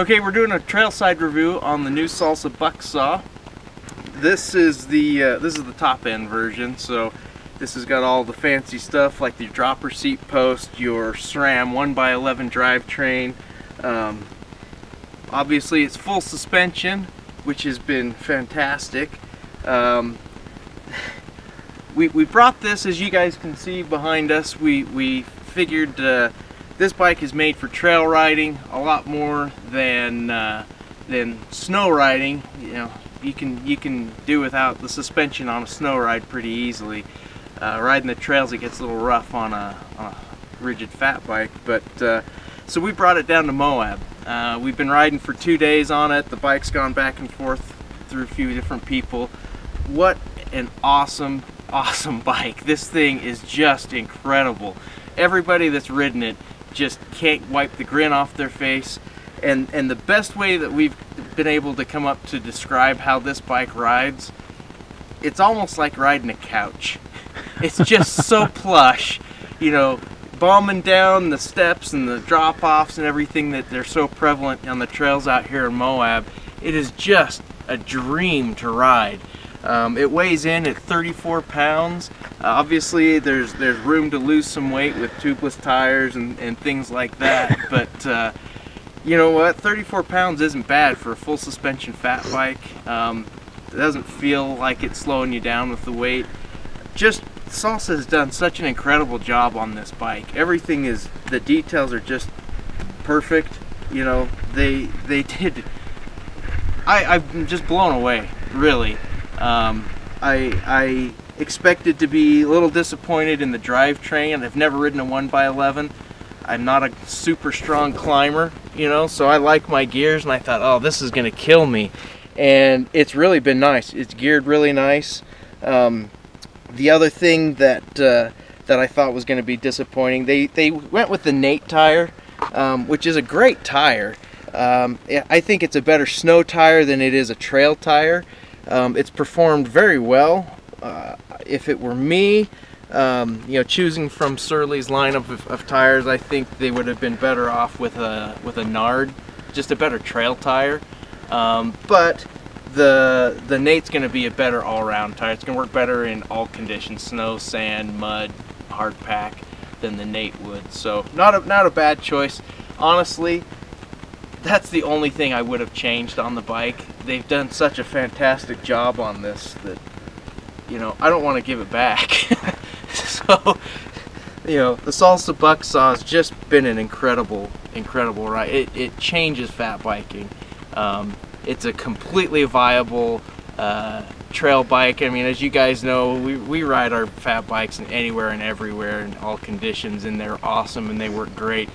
Okay, we're doing a trailside review on the new Salsa Bucksaw. This is the uh, this is the top end version, so this has got all the fancy stuff like the dropper seat post, your SRAM 1x11 drivetrain. Um, obviously, it's full suspension, which has been fantastic. Um, we, we brought this, as you guys can see behind us, we, we figured uh, this bike is made for trail riding a lot more than uh, than snow riding. You know, you can you can do without the suspension on a snow ride pretty easily. Uh, riding the trails it gets a little rough on a, on a rigid fat bike, but uh, so we brought it down to Moab. Uh, we've been riding for two days on it. The bike's gone back and forth through a few different people. What an awesome, awesome bike. This thing is just incredible. Everybody that's ridden it just can't wipe the grin off their face. And, and the best way that we've been able to come up to describe how this bike rides, it's almost like riding a couch. It's just so plush, you know, bombing down the steps and the drop-offs and everything that they're so prevalent on the trails out here in Moab. It is just a dream to ride. Um, it weighs in at 34 pounds. Uh, obviously, there's there's room to lose some weight with tubeless tires and, and things like that. but uh, you know what? 34 pounds isn't bad for a full suspension fat bike. Um, it doesn't feel like it's slowing you down with the weight. Just Salsa has done such an incredible job on this bike. Everything is the details are just perfect. You know, they they did. I I'm just blown away, really. Um, I I expected to be a little disappointed in the drivetrain. I've never ridden a 1x11. I'm not a super strong climber, you know, so I like my gears and I thought, oh, this is going to kill me. And it's really been nice. It's geared really nice. Um, the other thing that uh, that I thought was going to be disappointing, they, they went with the Nate tire, um, which is a great tire. Um, I think it's a better snow tire than it is a trail tire. Um, it's performed very well. Uh, if it were me, um, you know, choosing from Surly's lineup of, of, tires, I think they would have been better off with a with a Knard, just a better trail tire. Um, but the the Nate's going to be a better all-around tire. It's going to work better in all conditions: snow, sand, mud, hard pack, than the Nate would. So not a not a bad choice. Honestly, that's the only thing I would have changed on the bike. They've done such a fantastic job on this that you know I don't want to give it back. so you know the salsa Bucksaw has just been an incredible incredible ride. It it changes fat biking. Um, it's a completely viable uh, trail bike. I mean, as you guys know, we, we ride our fat bikes anywhere and everywhere in all conditions, and they're awesome and they work great.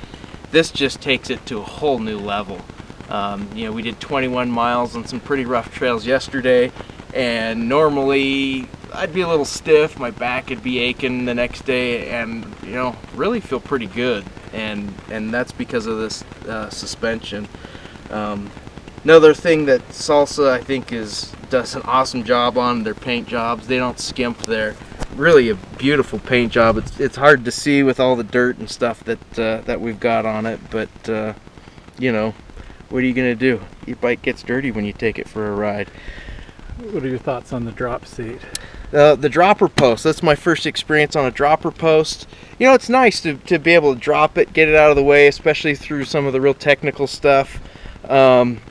This just takes it to a whole new level. Um, you know, we did 21 miles on some pretty rough trails yesterday, and normally I'd be a little stiff, my back would be aching the next day, and you know, really feel pretty good. And and that's because of this uh, suspension. Um, Another thing that Salsa I think is does an awesome job on their paint jobs. They don't skimp there. Really a beautiful paint job. It's it's hard to see with all the dirt and stuff that uh, that we've got on it, but uh, you know, what are you gonna do? Your bike gets dirty when you take it for a ride. What are your thoughts on the drop seat? Uh, the dropper post. That's my first experience on a dropper post. You know, it's nice to, to be able to drop it, get it out of the way, especially through some of the real technical stuff. Um,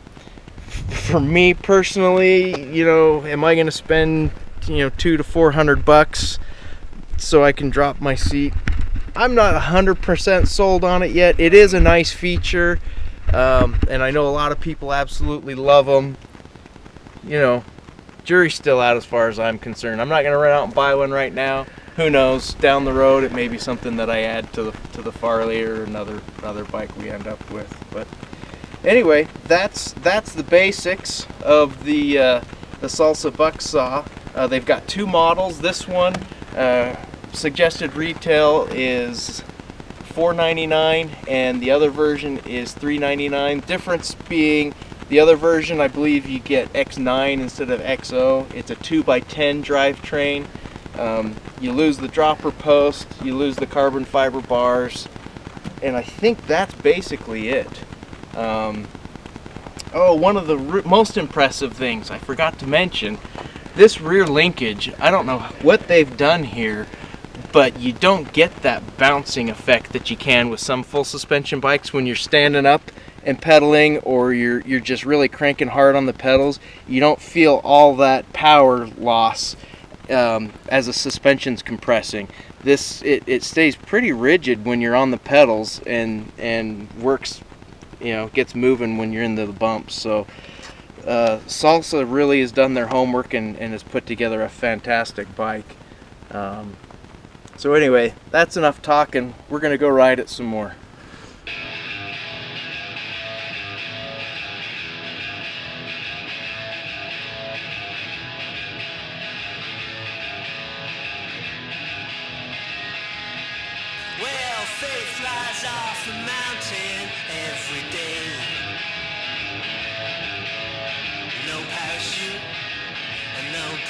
for me personally, you know, am I going to spend, you know, two to four hundred bucks so I can drop my seat? I'm not 100% sold on it yet. It is a nice feature, um, and I know a lot of people absolutely love them. You know, jury's still out as far as I'm concerned. I'm not going to run out and buy one right now. Who knows? Down the road, it may be something that I add to the to the Farley or another another bike we end up with, but anyway, that's that's the basics of the uh, the Salsa Bucksaw. Uh, they've got two models. This one uh, suggested retail is $4.99 and the other version is $3.99. Difference being the other version, I believe you get X9 instead of XO. It's a 2x10 drivetrain. Um, you lose the dropper post, you lose the carbon fiber bars, and I think that's basically it. Um, Oh, one of the most impressive things I forgot to mention this rear linkage. I don't know what they've done here, but you don't get that bouncing effect that you can with some full suspension bikes when you're standing up and pedaling or you're you're just really cranking hard on the pedals. You don't feel all that power loss um, as the suspension's compressing. This it, it stays pretty rigid when you're on the pedals and and works you know gets moving when you're in the bumps so uh, salsa really has done their homework and, and has put together a fantastic bike. Um, so anyway that's enough talking. We're gonna go ride it some more. Well, faith flies off the mountain every day.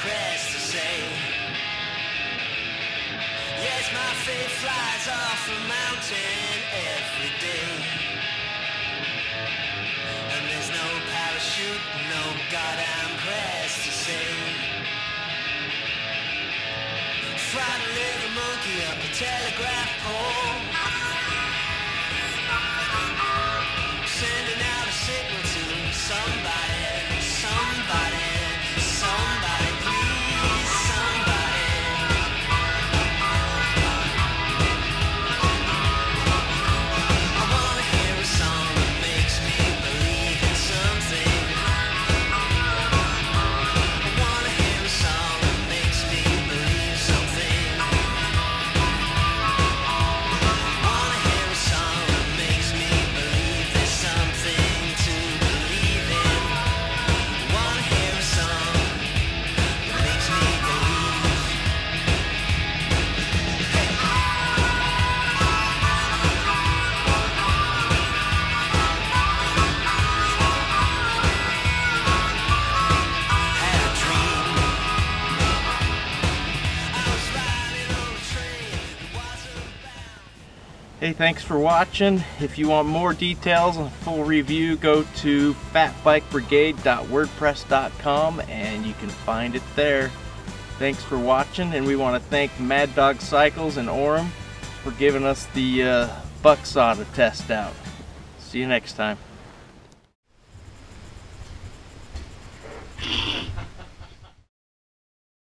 No to say. Yes, my faith flies off the mountain every day. And there's no parachute, no goddamn press to say. Fried a little monkey up a telegraph pole. Hey thanks for watching. If you want more details and full review go to fatbikebrigade.wordpress.com and you can find it there. Thanks for watching and we want to thank mad dog cycles and orem for giving us the uh, to test out. See you next time